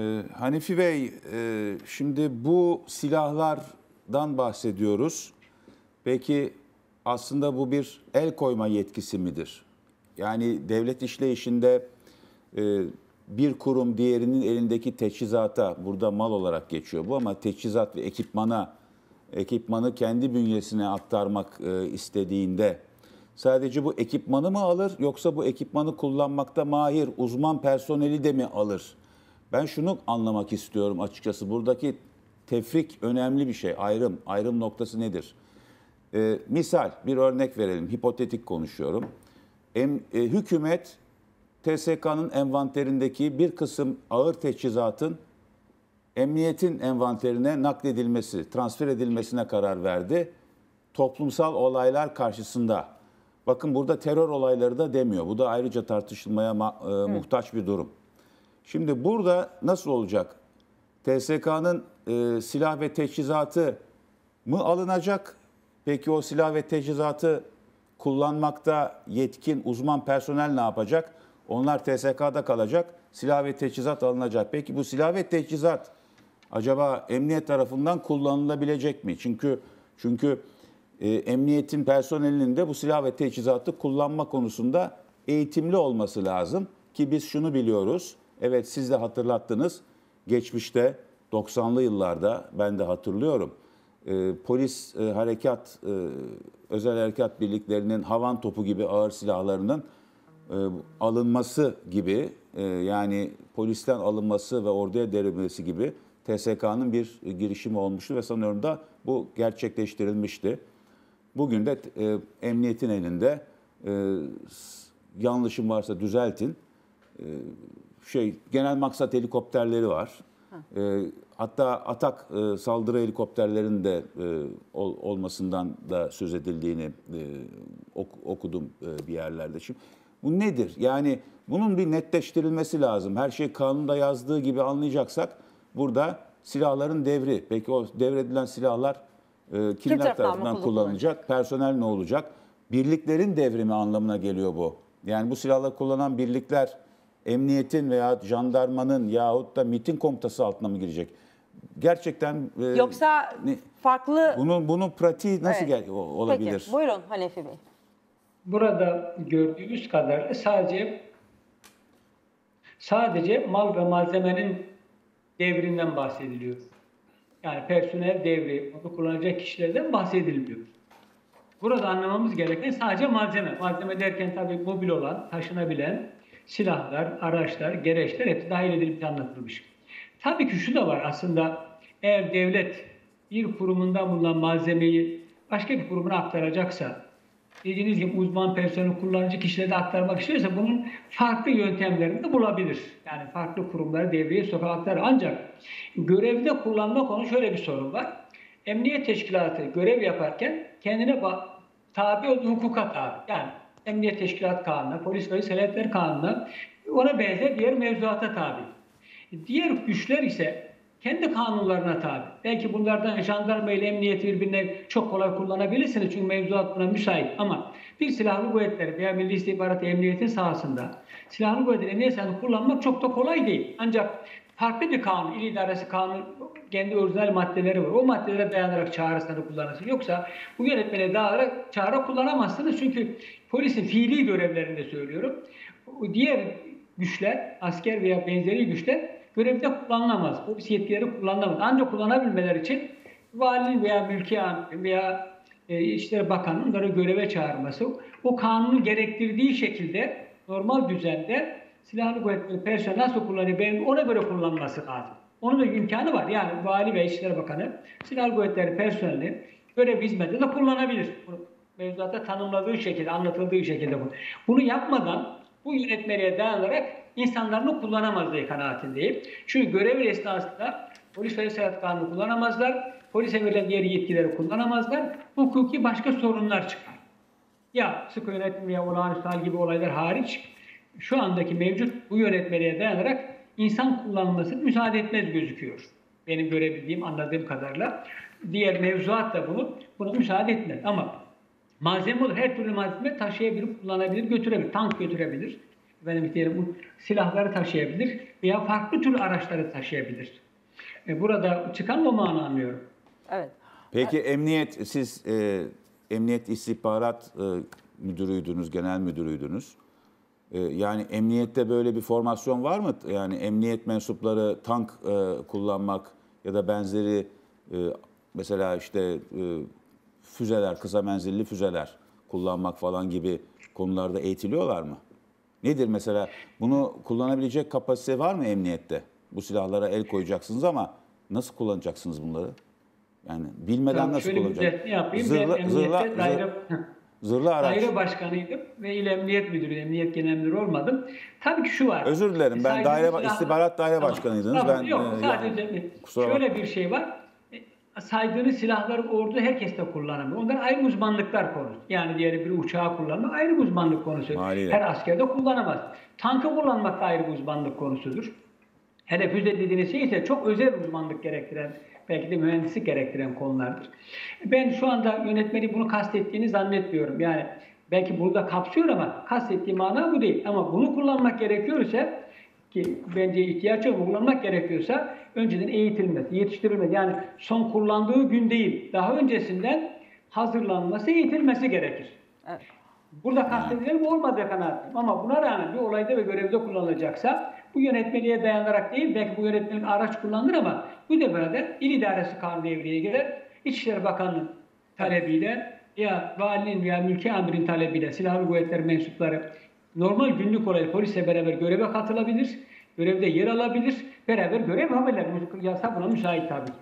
Ee, Hanifi Bey, e, şimdi bu silahlardan bahsediyoruz. Peki aslında bu bir el koyma yetkisi midir? Yani devlet işleyişinde e, bir kurum diğerinin elindeki teçhizata, burada mal olarak geçiyor bu ama teçhizat ve ekipmana, ekipmanı kendi bünyesine aktarmak e, istediğinde sadece bu ekipmanı mı alır yoksa bu ekipmanı kullanmakta mahir uzman personeli de mi alır? Ben şunu anlamak istiyorum açıkçası. Buradaki tefrik önemli bir şey. Ayrım. Ayrım noktası nedir? Ee, misal bir örnek verelim. Hipotetik konuşuyorum. Em, e, hükümet TSK'nın envanterindeki bir kısım ağır teçhizatın emniyetin envanterine nakledilmesi, transfer edilmesine karar verdi. Toplumsal olaylar karşısında. Bakın burada terör olayları da demiyor. Bu da ayrıca tartışılmaya ma- e, muhtaç bir durum. Şimdi burada nasıl olacak? TSK'nın e, silah ve teçhizatı mı alınacak? Peki o silah ve teçhizatı kullanmakta yetkin uzman personel ne yapacak? Onlar TSK'da kalacak. Silah ve teçhizat alınacak. Peki bu silah ve teçhizat acaba emniyet tarafından kullanılabilecek mi? Çünkü çünkü e, emniyetin personelinin de bu silah ve teçhizatı kullanma konusunda eğitimli olması lazım ki biz şunu biliyoruz. Evet siz de hatırlattınız. Geçmişte 90'lı yıllarda ben de hatırlıyorum. E, polis e, harekat, e, özel harekat birliklerinin havan topu gibi ağır silahlarının e, alınması gibi e, yani polisten alınması ve orduya devrilmesi gibi TSK'nın bir girişimi olmuştu ve sanıyorum da bu gerçekleştirilmişti. Bugün de e, emniyetin elinde e, yanlışım varsa düzeltin. E, şey genel maksat helikopterleri var. E, hatta atak e, saldırı helikopterlerinin de e, ol, olmasından da söz edildiğini e, ok, okudum e, bir yerlerde. Şimdi bu nedir? Yani bunun bir netleştirilmesi lazım. Her şey kanunda yazdığı gibi anlayacaksak burada silahların devri. Peki o devredilen silahlar e, kimler tarafından tarafından kullanılacak? kullanılacak? Personel ne olacak? Birliklerin devrimi anlamına geliyor bu. Yani bu silahları kullanan birlikler emniyetin veya jandarmanın yahut da MİT'in komutası altına mı girecek? Gerçekten e, Yoksa ne- farklı... bunun bunun pratiği nasıl Evet. gel- olabilir? Peki buyurun Hanefi Bey. Burada gördüğümüz kadarıyla sadece sadece mal ve malzemenin devrinden bahsediliyor. Yani personel devri, onu kullanacak kişilerden bahsedilmiyor. Burada anlamamız gereken sadece malzeme. Malzeme derken tabii mobil olan, taşınabilen silahlar, araçlar, gereçler hepsi dahil edilmiş anlatılmış. Tabii ki şu da var aslında eğer devlet bir kurumundan bulunan malzemeyi başka bir kurumuna aktaracaksa, dediğiniz gibi uzman personel kullanıcı kişilere de aktarmak istiyorsa bunun farklı yöntemlerini de bulabilir. Yani farklı kurumları devreye sokaklar. Ancak görevde kullanma konu şöyle bir sorun var. Emniyet teşkilatı görev yaparken kendine tabi olduğu hukuka tabi. Yani Emniyet Teşkilat Kanunu, Polis ve Seletler Kanunu ona benzer diğer mevzuata tabi. Diğer güçler ise kendi kanunlarına tabi. Belki bunlardan jandarma ile emniyet birbirine çok kolay kullanabilirsiniz çünkü mevzuat buna müsait. Ama bir silahlı kuvvetleri veya Milli İstihbarat Emniyetin sahasında silahlı kuvvetleri emniyet sahasında kullanmak çok da kolay değil. Ancak farklı bir kanun, il idaresi kanunu kendi orijinal maddeleri var. O maddelere dayanarak çağrısını kullanırsın. Yoksa bu yönetmene dayanarak çağrı kullanamazsınız. Çünkü polisin fiili görevlerinde söylüyorum. Diğer güçler, asker veya benzeri güçler görevde kullanılamaz. Polis yetkileri kullanılamaz. Ancak kullanabilmeler için vali veya mülki veya e, İçişleri Bakanı'nın onları göreve çağırması, o kanunun gerektirdiği şekilde normal düzende silahlı kuvvetleri personel nasıl kullanıyor, benim ona göre kullanması lazım. Onun da imkanı var. Yani Vali ve İçişleri Bakanı silahlı kuvvetleri personelini görev hizmetinde de kullanabilir. Bunu mevzuatta tanımladığı şekilde, anlatıldığı şekilde bu. Bunu yapmadan bu yönetmeliğe dayanarak insanlarını kullanamaz diye kanaatindeyim. Çünkü görev esnasında polis ve seyahat kanunu kullanamazlar, polise verilen diğer yetkileri kullanamazlar, hukuki başka sorunlar çıkar. Ya sıkı yönetim ya olağanüstü hal gibi olaylar hariç şu andaki mevcut bu yönetmeliğe dayanarak insan kullanılmasına müsaade etmez gözüküyor. Benim görebildiğim, anladığım kadarıyla. Diğer mevzuat da bunu, buna müsaade etmez. Ama malzeme olur. Her türlü malzeme taşıyabilir, kullanabilir, götürebilir. Tank götürebilir. efendim diyelim bu silahları taşıyabilir veya farklı tür araçları taşıyabilir. E, burada çıkan o mana anlıyorum. Evet. Peki emniyet, siz e, emniyet istihbarat e, müdürüydünüz, genel müdürüydünüz. E, yani emniyette böyle bir formasyon var mı? Yani emniyet mensupları tank e, kullanmak ya da benzeri e, mesela işte e, füzeler, kısa menzilli füzeler kullanmak falan gibi konularda eğitiliyorlar mı? Nedir mesela? Bunu kullanabilecek kapasite var mı emniyette? Bu silahlara el koyacaksınız ama nasıl kullanacaksınız bunları? Yani bilmeden Tamam, nasıl şöyle bir kullanacak? yapayım. Zırhlı, ben emniyette zırhlı, daire, zırhlı, araç. daire başkanıydım ve il emniyet müdürü, emniyet genel müdürü olmadım. Tabii ki şu var. Özür dilerim, ben Saydığınız daire- istihbarat daire başkanıydınız. Tamam, Ben, yok, e, sadece yani, kusura şöyle bakma. bir şey var. E, Saydığınız silahları ordu herkes de kullanamıyor. Onlar ayrı uzmanlıklar konusu. Yani diğeri bir uçağı kullanmak ayrı bir uzmanlık konusu. Her asker de kullanamaz. Tankı kullanmak da ayrı bir uzmanlık konusudur. Hele füze dediğiniz şey ise çok özel uzmanlık gerektiren, belki de mühendislik gerektiren konulardır. Ben şu anda yönetmeni bunu kastettiğini zannetmiyorum. Yani belki burada kapsıyor ama kastettiği mana bu değil. Ama bunu kullanmak gerekiyorsa ki bence ihtiyaç yok kullanmak gerekiyorsa önceden eğitilmesi, yetiştirilmesi. Yani son kullandığı gün değil, daha öncesinden hazırlanması, eğitilmesi gerekir. Evet. Burada kastedilen bu olmadığı kanaatim. Ama buna rağmen bir olayda ve görevde kullanılacaksa bu yönetmeliğe dayanarak değil, belki bu yönetmelik araç kullanılır ama bu da il idaresi kanunu devreye girer. İçişleri Bakanı'nın talebiyle ya valinin veya mülki amirin talebiyle silahlı kuvvetler mensupları normal günlük olay polisle beraber göreve katılabilir, görevde yer alabilir, beraber görev yapabilirler. Yasa buna müsait tabii ki.